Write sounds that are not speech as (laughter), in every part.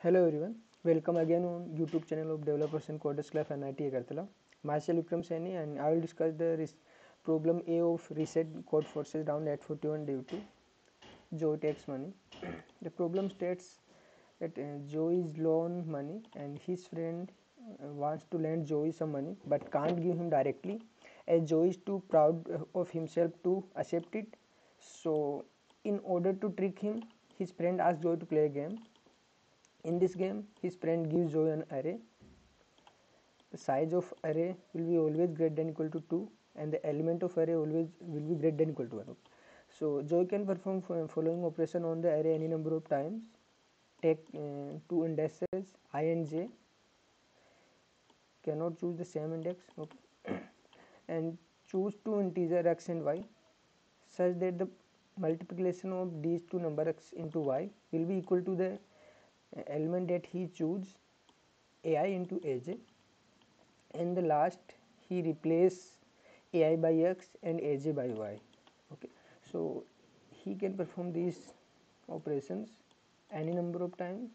Hello everyone welcome again YouTube channel of developers and coders life N I T Agartala myself Vikram Saini and I will discuss the rice problem A of recent Codeforces down at forty one due to Joe takes money the problem states that Joe is loan money and his friend wants to lend Joe is some money but can't give him directly as Joe is too proud of himself to accept it so in order to trick him his friend आज Joe to play game in this game his friend gives Joe an array. The size of array will be always greater than equal to 2 and the element of array always will be greater than equal to 1 so Joe can perform following operation on the array any number of times. Take uh, two indices i and j. Cannot choose the same index. Okay (coughs) and choose two integer x and y such that the multiplication of these two number x into y will be equal to the element that he choose ai into aj and the last he replace ai by x and aj by y. Okay. So he can perform these operations any number of times.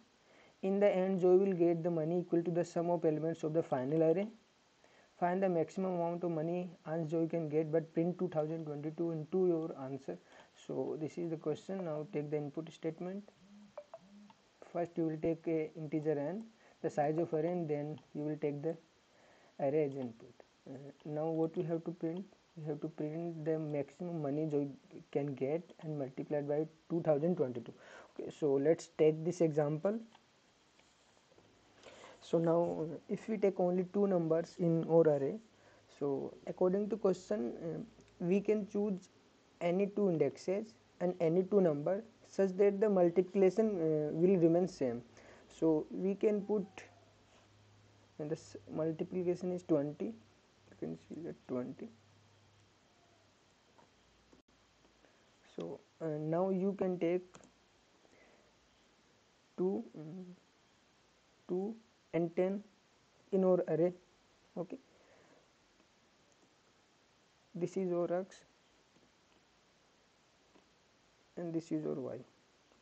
In the end joe will get the money equal to the sum of elements of the final array. Find the maximum amount of money and joe can get but print 2022 into your answer. So this is the question. Now take the input statement first you will take a integer n the size of array then you will take the array as input. Uh, now what we have to print? We have to print the maximum money you can get and multiplied by 2022 okay so let's take this example. So now if we take only two numbers in our array so according to question uh, we can choose any two indexes and any two number such that the multiplication uh, will remain same. So we can put and this multiplication is 20 you can see that 20 so uh, now you can take 2 um, 2 and 10 in our array. Okay. This is our x and this is your y.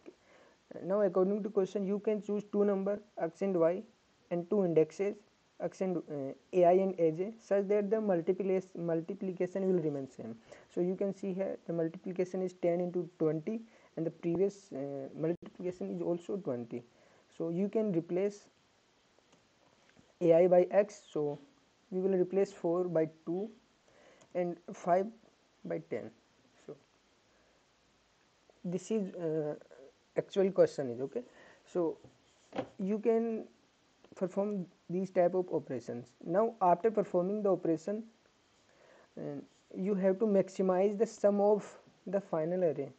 Okay. now according to question you can choose two number x and y and two indexes x and uh, ai and aj such that the multiplication multiplication will remain same. So you can see here the multiplication is 10 into 20 and the previous uh, multiplication is also 20 so you can replace ai by x. So we will replace 4 by 2 and 5 by 10 this is uh, actual question is okay? So you can perform these type of operations. Now after performing the operation uh, you have to maximize the sum of the final array.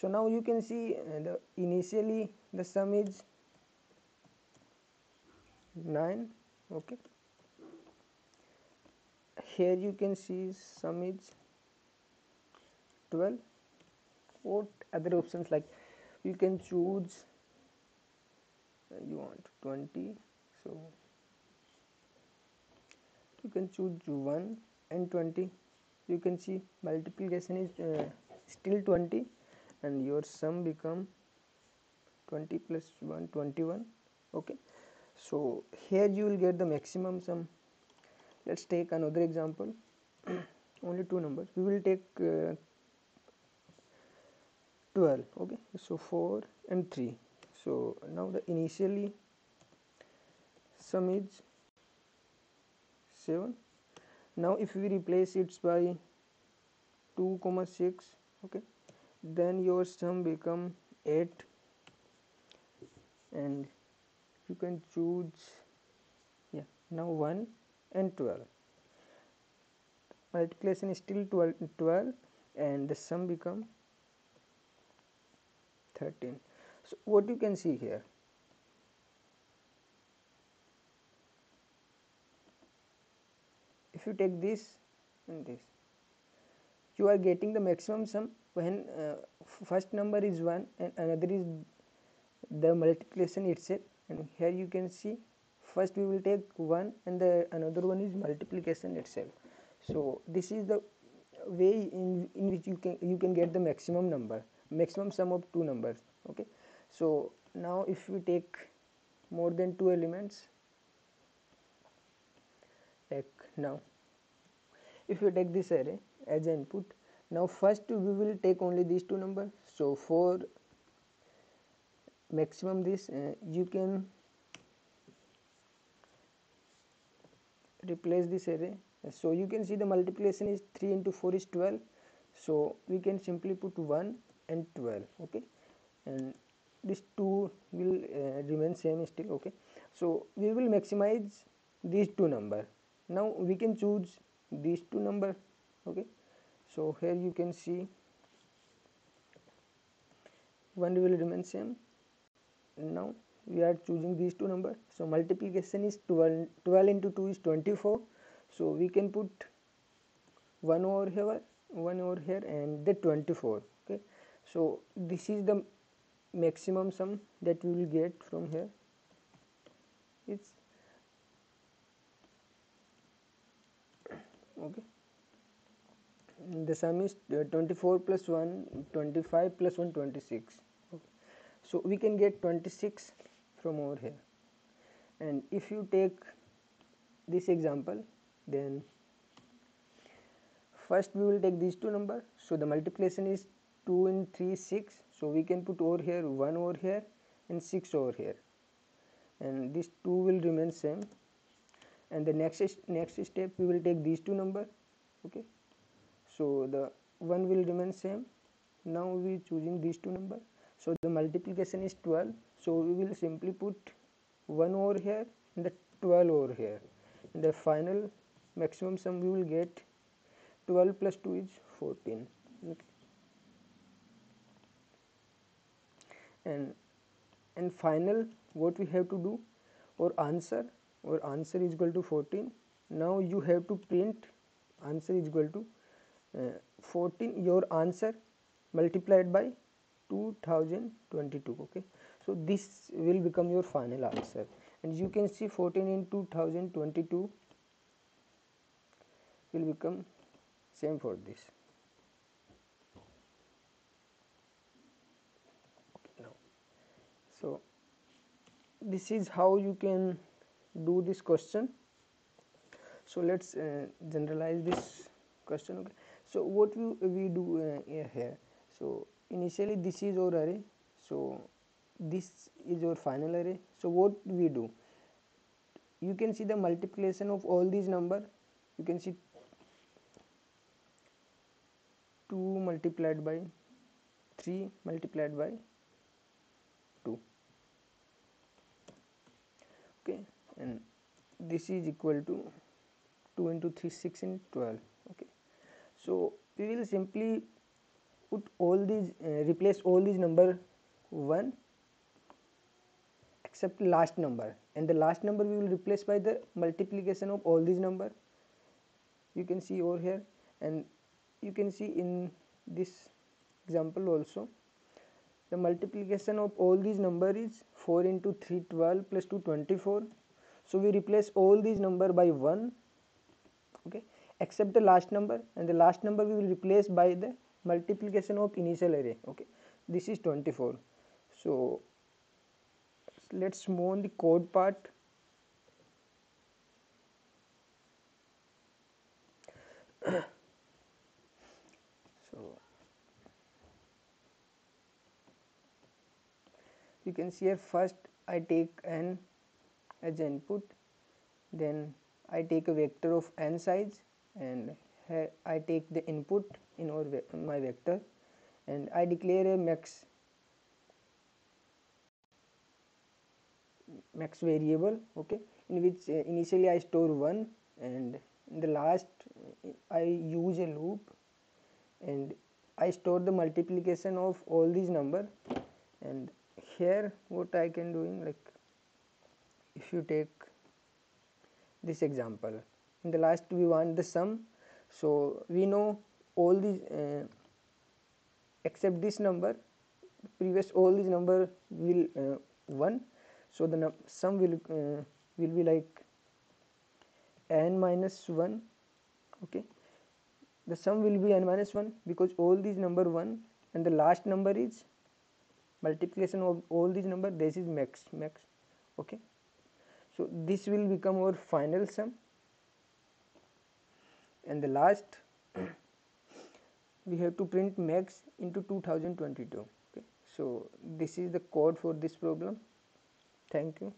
So now you can see uh, the initially the sum is 9 okay? Here you can see sum is 12 what other options like you can choose uh, you want 20 so you can choose 1 and 20 you can see multiplication is uh, still 20 and your sum become 20 plus 1 21 okay. So here you will get the maximum sum. Let's take another example. (clears throat) Only two numbers. We will take uh, 12 okay? So 4 and 3 so now the initially sum is 7 now if we replace it by 2 comma 6 okay? Then your sum become 8 and you can choose yeah now 1 and 12 multiplication is still 12, 12 and the sum become 13 so what you can see here? If you take this and this you are getting the maximum sum when uh, first number is 1 and another is the multiplication itself. And here you can see first we will take 1 and the another one is multiplication itself. So this is the way in, in which you can you can get the maximum number maximum sum of two numbers okay? So now if we take more than two elements like now if you take this array as input now first we will take only these two numbers. So for maximum this uh, you can replace this array. So you can see the multiplication is 3 into 4 is 12 so we can simply put 1 and 12 okay? And this 2 will uh, remain same still okay? So we will maximize these two number. Now we can choose these two number okay? So here you can see one will remain same. Now we are choosing these two number. So multiplication is 12 12 into 2 is 24 so we can put one over here one over here and the 24 okay so this is the maximum sum that we will get from here. It's okay. The sum is uh, 24 plus 1 25 plus 1 26 okay. So we can get 26 from over here. And if you take this example then first we will take these two numbers so the multiplication is 2 and 3 6 so we can put over here 1 over here and 6 over here. And this two will remain same. And the next next step we will take these two number okay? So the one will remain same. Now we choosing these two number. So the multiplication is 12 so we will simply put 1 over here and the 12 over here. And the final maximum sum we will get 12 plus 2 is 14 okay. And and final what we have to do? Or answer or answer is equal to 14 now you have to print answer is equal to uh, 14 your answer multiplied by 2022 okay? So this will become your final answer. And you can see 14 in 2022 will become same for this so this is how you can do this question. So let's uh, generalize this question okay? So what we, we do uh, here so initially this is our array. So this is your final array. So what we do? You can see the multiplication of all these number. You can see 2 multiplied by 3 multiplied by 2 okay. And this is equal to 2 into 3 6 and 12 okay. So we will simply put all these uh, replace all these number 1 except last number. And the last number we will replace by the multiplication of all these number. You can see over here. And you can see in this example also the multiplication of all these number is 4 into 3 12 plus 2 24 so we replace all these number by 1 okay? Except the last number. And the last number we will replace by the multiplication of initial array okay? This is 24 so let's move on the code part so you can see here first I take n as input then I take a vector of n size and I take the input in our ve my vector and I declare a max max variable okay in which uh, initially I store 1 and in the last uh, I use a loop and I store the multiplication of all these number and here what I can do in like if you take this example. In the last we want the sum. So we know all these uh, except this number previous all these number will uh, 1 so the sum will uh, will be like n minus 1 okay? The sum will be n minus 1 because all these number 1 and the last number is multiplication of all these number this is max max okay? So this will become our final sum. And the last (clears throat) we have to print max into 2022 okay? So this is the code for this problem. Thank you